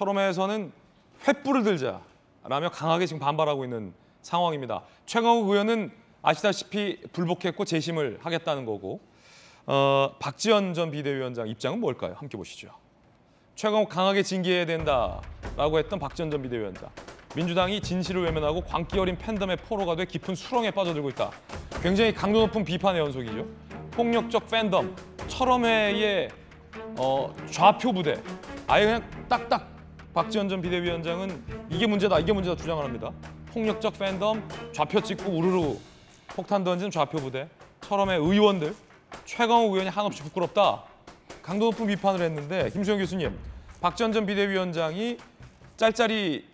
철험회에서는 횃불을 들자라며 강하게 지금 반발하고 있는 상황입니다. 최강욱 의원은 아시다시피 불복했고 재심을 하겠다는 거고 어, 박지원 전 비대위원장 입장은 뭘까요? 함께 보시죠. 최강욱 강하게 징계해야 된다라고 했던 박지원 전 비대위원장. 민주당이 진실을 외면하고 광기 어린 팬덤의 포로가 돼 깊은 수렁에 빠져들고 있다. 굉장히 강도 높은 비판의 연속이죠. 폭력적 팬덤, 철험회의 어, 좌표 부대. 아예 그냥 딱딱 박지원 전 비대위원장은 이게 문제다, 이게 문제다 주장을 합니다. 폭력적 팬덤, 좌표 찍고 우르르 폭탄 던진 좌표 부대, 철험회 의원들, 최강욱 의원이 한없이 부끄럽다. 강도 높은 비판을 했는데 김수영 교수님, 박지원 전 비대위원장이 짤짤이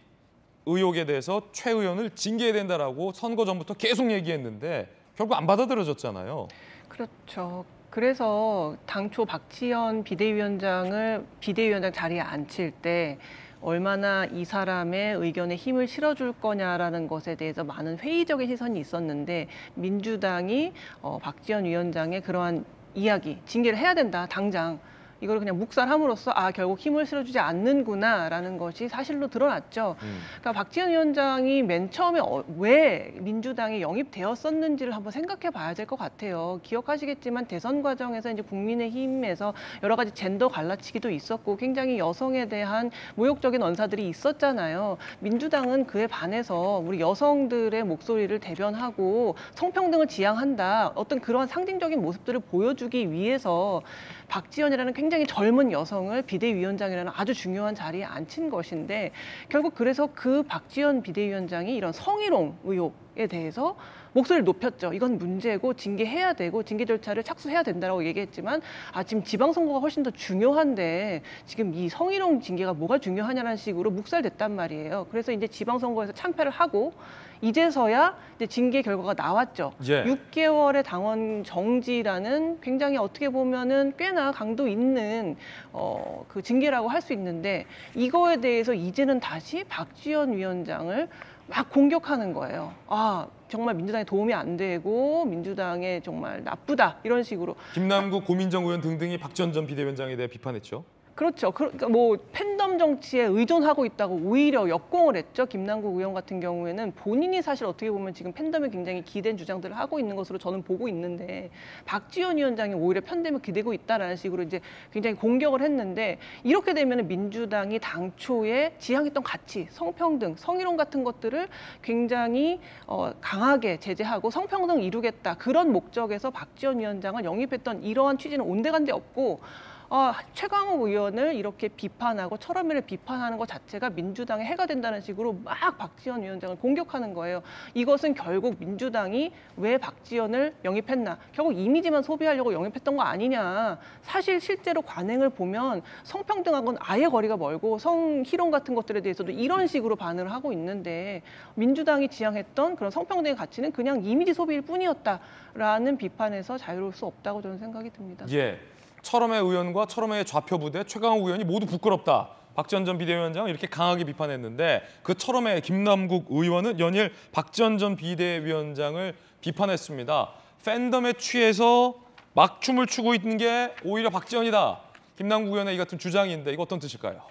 의혹에 대해서 최 의원을 징계해야 된다라고 선거 전부터 계속 얘기했는데 결국 안 받아들여졌잖아요. 그렇죠. 그래서 당초 박지원 비대위원장을 비대위원장 자리에 앉힐 때 얼마나 이 사람의 의견에 힘을 실어줄 거냐라는 것에 대해서 많은 회의적인 시선이 있었는데 민주당이 어, 박지원 위원장의 그러한 이야기, 징계를 해야 된다, 당장. 이걸 그냥 묵살함으로써 아 결국 힘을 실어주지 않는구나라는 것이 사실로 드러났죠. 음. 그러니까 박지원 위원장이 맨 처음에 어, 왜 민주당이 영입되었었는지를 한번 생각해 봐야 될 것 같아요. 기억하시겠지만 대선 과정에서 이제 국민의힘에서 여러 가지 젠더 갈라치기도 있었고 굉장히 여성에 대한 모욕적인 언사들이 있었잖아요. 민주당은 그에 반해서 우리 여성들의 목소리를 대변하고 성평등을 지향한다. 어떤 그런 상징적인 모습들을 보여주기 위해서 박지원이라는 굉장히 젊은 여성을 비대위원장이라는 아주 중요한 자리에 앉힌 것인데 결국 그래서 그 박지원 비대위원장이 이런 성희롱 의혹에 대해서 목소리를 높였죠. 이건 문제고 징계해야 되고 징계 절차를 착수해야 된다라고 얘기했지만 아 지금 지방선거가 훨씬 더 중요한데 지금 이 성희롱 징계가 뭐가 중요하냐는 식으로 묵살됐단 말이에요. 그래서 이제 지방선거에서 참패를 하고 이제서야 이제 징계 결과가 나왔죠. 예. 6개월의 당원 정지라는 굉장히 어떻게 보면은 꽤나 강도 있는 어, 그 징계라고 할 수 있는데 이거에 대해서 이제는 다시 박지원 위원장을 막 공격하는 거예요. 아 정말 민주당에 도움이 안 되고 민주당에 정말 나쁘다 이런 식으로 김남국, 고민정 의원 등등이 박지원 전 비대위원장에 대해 비판했죠. 그렇죠. 그러니까 뭐 팬덤 정치에 의존하고 있다고 오히려 역공을 했죠. 김남국 의원 같은 경우에는 본인이 사실 어떻게 보면 지금 팬덤에 굉장히 기댄 주장들을 하고 있는 것으로 저는 보고 있는데 박지원 위원장이 오히려 편됨을 기대고 있다라는 식으로 이제 굉장히 공격을 했는데 이렇게 되면 민주당이 당초에 지향했던 가치, 성평등, 성희롱 같은 것들을 굉장히 어, 강하게 제재하고 성평등 이루겠다 그런 목적에서 박지원 위원장을 영입했던 이러한 취지는 온데간데 없고 어, 최강욱 의원을 이렇게 비판하고 철험회를 비판하는 것 자체가 민주당의 해가 된다는 식으로 막 박지원 위원장을 공격하는 거예요. 이것은 결국 민주당이 왜 박지원을 영입했나? 결국 이미지만 소비하려고 영입했던 거 아니냐? 사실 실제로 관행을 보면 성평등하고는 아예 거리가 멀고 성희롱 같은 것들에 대해서도 이런 식으로 반응을 하고 있는데 민주당이 지향했던 그런 성평등의 가치는 그냥 이미지 소비일 뿐이었다라는 비판에서 자유로울 수 없다고 저는 생각이 듭니다. 예. 철험회 의원과 철험회의 좌표 부대 최강욱 의원이 모두 부끄럽다. 박지원 전 비대위원장은 이렇게 강하게 비판했는데 그 철험회 김남국 의원은 연일 박지원 전 비대위원장을 비판했습니다. 팬덤에 취해서 막춤을 추고 있는 게 오히려 박지원이다. 김남국 의원의 이 같은 주장인데 이거 어떤 뜻일까요?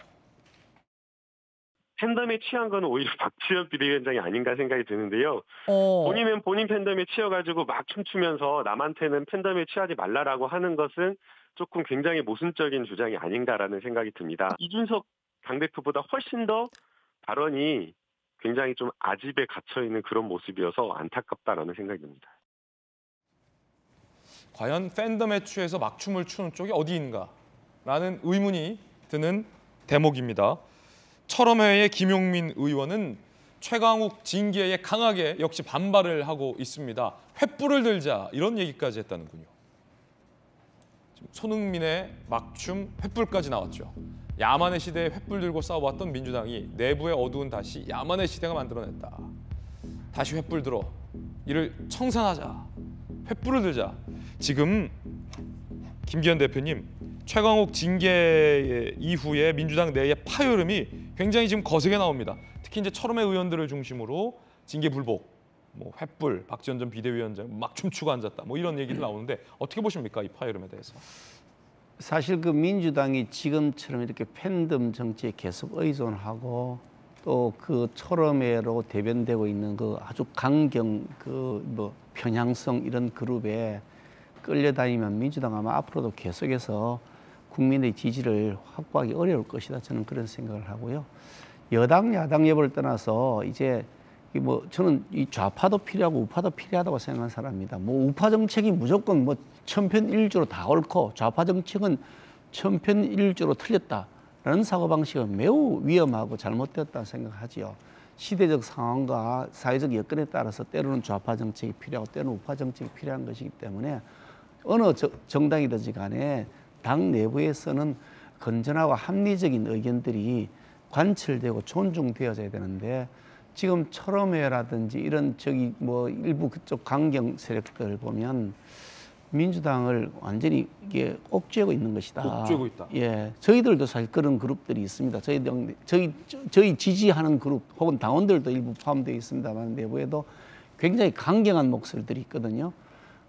팬덤에 취한 건 오히려 박지원 비대위원장이 아닌가 생각이 드는데요. 어. 본인은 본인 팬덤에 취해가지고 막 춤추면서 남한테는 팬덤에 취하지 말라라고 하는 것은 조금 굉장히 모순적인 주장이 아닌가라는 생각이 듭니다. 이준석 당대표보다 훨씬 더 발언이 굉장히 좀 아집에 갇혀 있는 그런 모습이어서 안타깝다라는 생각이 듭니다. 과연 팬덤에 취해서 막춤을 추는 쪽이 어디인가? 라는 의문이 드는 대목입니다. 철험회의 김용민 의원은 최강욱 징계에 강하게 역시 반발을 하고 있습니다. 횃불을 들자 이런 얘기까지 했다는군요. 손흥민의 막춤 횃불까지 나왔죠. 야만의 시대에 횃불 들고 싸워왔던 민주당이 내부의 어두운 다시 야만의 시대가 만들어냈다. 다시 횃불 들어 이를 청산하자. 횃불을 들자. 지금 김기현 대표님 최강욱 징계 이후에 민주당 내의 파열음이 굉장히 지금 거세게 나옵니다. 특히 이제 철험의 의원들을 중심으로 징계 불복, 뭐 횃불, 박지원 전 비대위원장 막 춤추고 앉았다, 뭐 이런 얘기도 나오는데 어떻게 보십니까 이 파열음에 대해서? 사실 그 민주당이 지금처럼 이렇게 팬덤 정치에 계속 의존하고 또 그 초롬회로 대변되고 있는 그 아주 강경 그 뭐 편향성 이런 그룹에 끌려다니면 민주당 아마 앞으로도 계속해서 국민의 지지를 확보하기 어려울 것이다 저는 그런 생각을 하고요. 여당 야당 여부를 떠나서 이제 이 뭐 저는 이 좌파도 필요하고 우파도 필요하다고 생각하는 사람입니다. 뭐 우파 정책이 무조건 뭐 천편일주로 다 옳고 좌파 정책은 천편일주로 틀렸다라는 사고 방식은 매우 위험하고 잘못되었다고 생각하지요. 시대적 상황과 사회적 여건에 따라서 때로는 좌파 정책이 필요하고 때로는 우파 정책이 필요한 것이기 때문에 어느 저- 정당이든지 간에 당 내부에서는 건전하고 합리적인 의견들이 관철되고 존중되어져야 되는데 지금 철험회라든지 이런 저기 뭐 일부 그쪽 강경 세력들 보면 민주당을 완전히 이게 옥죄고 있는 것이다. 옥죄고 있다. 예, 저희들도 사실 그런 그룹들이 있습니다. 저희 당, 저희 저희 지지하는 그룹 혹은 당원들도 일부 포함되어 있습니다만 내부에도 굉장히 강경한 목소리들이 있거든요.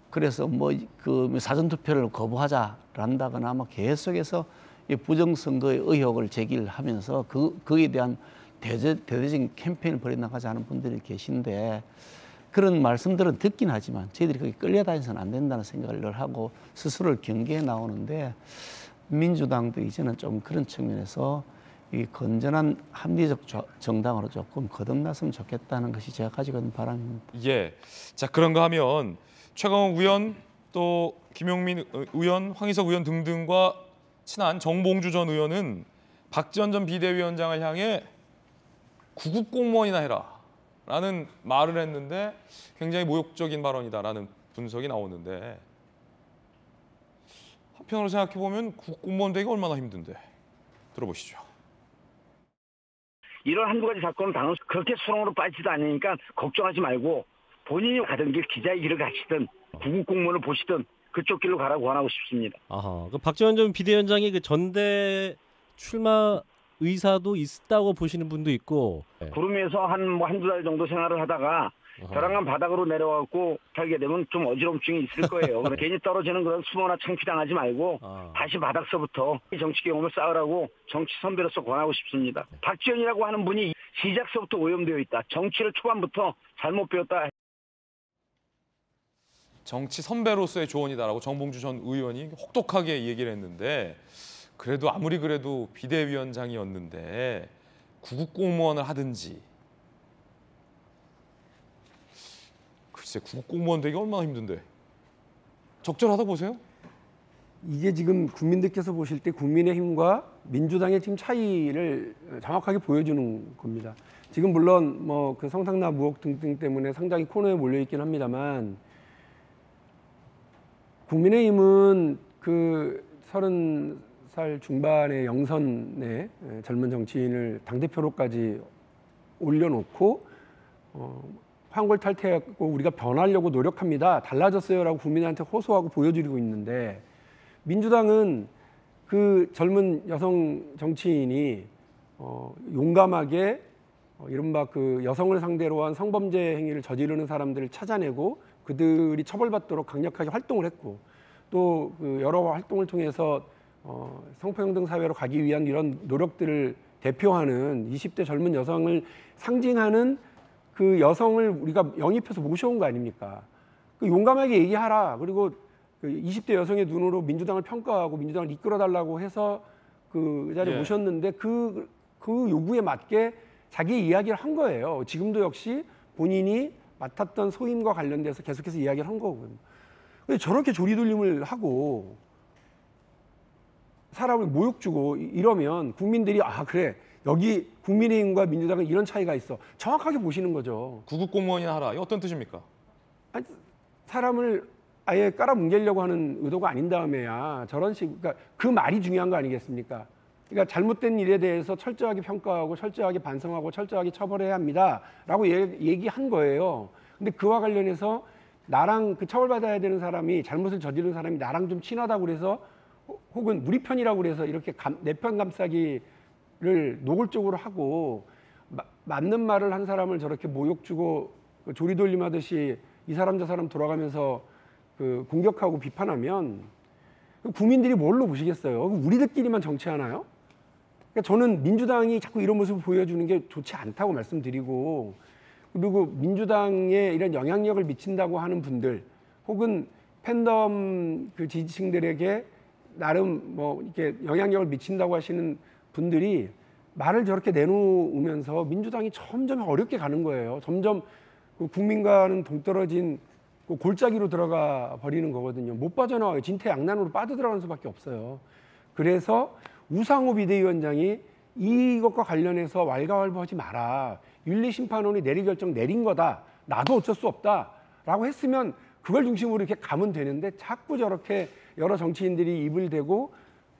그래서 뭐 그 사전 투표를 거부하자란다거나 아마 계속해서 이 부정선거의 의혹을 제기를 하면서 그 그에 대한 대대, 대대적인 캠페인을 벌여 나가자 하는 분들이 계신데 그런 말씀들은 듣긴 하지만 저희들이 거기 끌려다니서는 안 된다는 생각을 늘 하고 스스로를 경계해 나오는데 민주당도 이제는 좀 그런 측면에서 이 건전한 합리적 저- 정당으로 조금 거듭났으면 좋겠다는 것이 제가 가지고 있는 바람입니다. 예. 자 그런가 하면 최강욱 의원 또 김용민 의- 의원, 황희석 의원 등등과 친한 정봉주 전 의원은 박지원 전 비대위원장을 향해 구급 공무원이나 해라 라는 말을 했는데 굉장히 모욕적인 발언이다라는 분석이 나오는데 한편으로 생각해 보면 구급 공무원 되기 얼마나 힘든데 들어보시죠. 이런 한두 가지 사건은 당연 그렇게 수렁으로 빠지지도 않으니까 걱정하지 말고 본인이 가던 길 기자의 길을 가시든 구국 공무원을 보시든 그쪽 길로 가라고 권하고 싶습니다. 아하. 그 박지원 전 비대위원장이 그 전대 출마 의사도 있다고 보시는 분도 있고. 네. 구름에서 한 뭐 한두 달 정도 생활을 하다가. 벼랑간 바닥으로 내려와갖고 살게 되면 좀 어지럼증이 있을 거예요. 그래서 괜히 떨어지는 그런 수모나 창피당하지 말고 아. 다시 바닥서부터 이 정치 경험을 쌓으라고 정치 선배로서 권하고 싶습니다. 박지원이라고 하는 분이 시작서부터 오염되어 있다. 정치를 초반부터 잘못 배웠다. 정치 선배로서의 조언이다라고 정봉주 전 의원이 혹독하게 얘기를 했는데 그래도 아무리 그래도 비대위원장이었는데 구급 공무원을 하든지 글쎄 구급 공무원 되기 얼마나 힘든데 적절하다 보세요? 이게 지금 국민들께서 보실 때 국민의힘과 민주당의 지금 차이를 정확하게 보여주는 겁니다. 지금 물론 뭐 그 성상납 의혹 등등 때문에 상당히 코너에 몰려 있긴 합니다만 국민의힘은 그 서른 살 중반의 영선의 젊은 정치인을 당 대표로까지 올려놓고 어, 황골 탈퇴하고 우리가 변하려고 노력합니다. 달라졌어요라고 국민한테 호소하고 보여드리고 있는데 민주당은 그 젊은 여성 정치인이 어, 용감하게 어, 이른바 그 여성을 상대로 한 성범죄 행위를 저지르는 사람들을 찾아내고 그들이 처벌받도록 강력하게 활동을 했고 또 그 여러 활동을 통해서 어, 성평등 사회로 가기 위한 이런 노력들을 대표하는 20대 젊은 여성을 상징하는 그 여성을 우리가 영입해서 모셔온 거 아닙니까? 그 용감하게 얘기하라. 그리고 그 20대 여성의 눈으로 민주당을 평가하고 민주당을 이끌어 달라고 해서 그 자리에 예. 모셨는데 그, 그 요구에 맞게 자기 이야기를 한 거예요. 지금도 역시 본인이 맡았던 소임과 관련돼서 계속해서 이야기를 한 거고요. 근데 저렇게 조리돌림을 하고 사람을 모욕 주고 이- 이러면 국민들이 아 그래 여기 국민의힘과 민주당은 이런 차이가 있어 정확하게 보시는 거죠. 구급 공무원이나 하라 이 어떤 뜻입니까? 아니, 사람을 아예 깔아뭉개려고 하는 의도가 아닌 다음에야 저런 식, 그러니까 그 말이 중요한 거 아니겠습니까? 그러니까 잘못된 일에 대해서 철저하게 평가하고 철저하게 반성하고 철저하게 처벌해야 합니다라고 얘- 얘기한 거예요. 근데 그와 관련해서 나랑 그 처벌받아야 되는 사람이 잘못을 저지른 사람이 나랑 좀 친하다고 그래서 혹- 혹은 우리 편이라고 그래서 이렇게 내편 감싸기를 노골적으로 하고 마- 맞는 말을 한 사람을 저렇게 모욕 주고 그 조리돌림 하듯이 이 사람 저 사람 돌아가면서 그 공격하고 비판하면 국민들이 뭘로 보시겠어요? 우리들끼리만 정치하나요? 그러니까 저는 민주당이 자꾸 이런 모습을 보여주는 게 좋지 않다고 말씀드리고 그리고 민주당에 이런 영향력을 미친다고 하는 분들 혹은 팬덤 그 지지층들에게 나름 뭐 이렇게 영향력을 미친다고 하시는 분들이 말을 저렇게 내놓으면서 민주당이 점점 어렵게 가는 거예요. 점점 그 국민과는 동떨어진 그 골짜기로 들어가 버리는 거거든요. 못 빠져나와요. 진퇴양난으로 빠져들어가는 수밖에 없어요. 그래서 우상호 비대위원장이 이것과 관련해서 왈가왈부하지 마라. 윤리심판원이 내리 결정 내린 거다. 나도 어쩔 수 없다 라고 했으면 그걸 중심으로 이렇게 가면 되는데 자꾸 저렇게 여러 정치인들이 입을 대고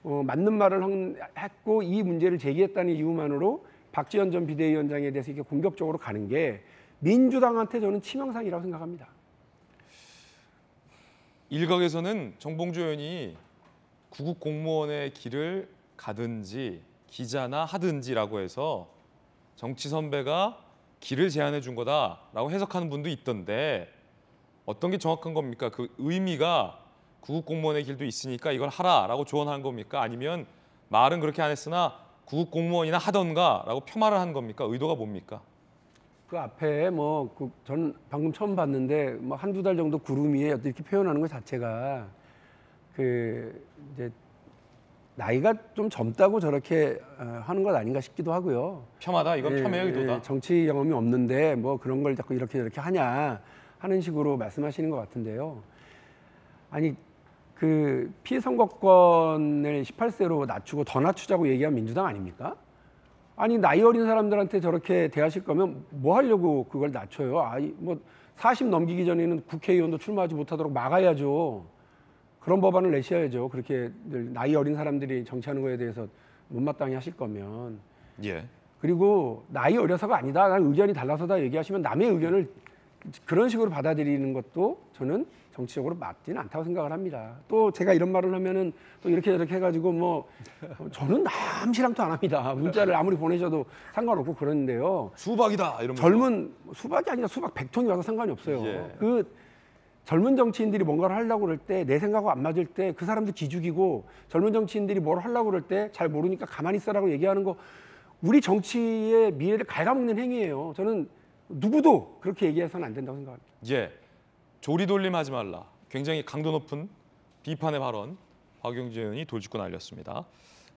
어, 맞는 말을 한- 했고 이 문제를 제기했다는 이유만으로 박지원 전 비대위원장에 대해서 이렇게 공격적으로 가는 게 민주당한테 저는 치명상이라고 생각합니다. 일각에서는 정봉주 의원이 구급 공무원의 길을 가든지 기자나 하든지라고 해서 정치 선배가 길을 제안해 준 거다라고 해석하는 분도 있던데 어떤 게 정확한 겁니까? 그 의미가 구급 공무원의 길도 있으니까 이걸 하라라고 조언한 겁니까? 아니면 말은 그렇게 안 했으나 구급 공무원이나 하던가라고 표말을 한 겁니까? 의도가 뭡니까? 그 앞에 뭐 그 저는 방금 처음 봤는데 뭐 한두 달 정도 구름 위에 이렇게 표현하는 것 자체가 그 이제 나이가 좀 젊다고 저렇게 어, 하는 것 아닌가 싶기도 하고요. 폄하다 이건 예, 폄의 예, 의도다. 정치 경험이 없는데 뭐 그런 걸 자꾸 이렇게 이렇게 하냐 하는 식으로 말씀하시는 것 같은데요. 아니 그 피선거권을 18세로 낮추고 더 낮추자고 얘기한 민주당 아닙니까? 아니 나이 어린 사람들한테 저렇게 대하실 거면 뭐 하려고 그걸 낮춰요? 아이 뭐40 넘기기 전에는 국회의원도 출마하지 못하도록 막아야죠. 그런 법안을 내셔야죠. 그렇게 늘 나이 어린 사람들이 정치하는 거에 대해서 못마땅히 하실 거면. 예. 그리고 나이 어려서가 아니다. 난 의견이 달라서다 얘기하시면 남의 의견을 그런 식으로 받아들이는 것도 저는 정치적으로 맞지는 않다고 생각을 합니다. 또 제가 이런 말을 하면은 또 이렇게 저렇게 해가지고 뭐 저는 남시랑도 안 합니다. 문자를 아무리 보내셔도 상관없고 그러는데요. 수박이다 이러면 젊은 수박이 아니라 수박 백 통이 와도 상관이 없어요. 예. 그 젊은 정치인들이 뭔가를 하려고 그럴 때 내 생각하고 안 맞을 때 그 사람들 기죽이고 젊은 정치인들이 뭘 하려고 그럴 때 잘 모르니까 가만히 있어라고 얘기하는 거 우리 정치의 미래를 갉아먹는 행위예요. 저는 누구도 그렇게 얘기해서는 안 된다고 생각합니다. 예, 조리돌림 하지 말라. 굉장히 강도 높은 비판의 발언 박용진 의원이 돌직구 날렸습니다.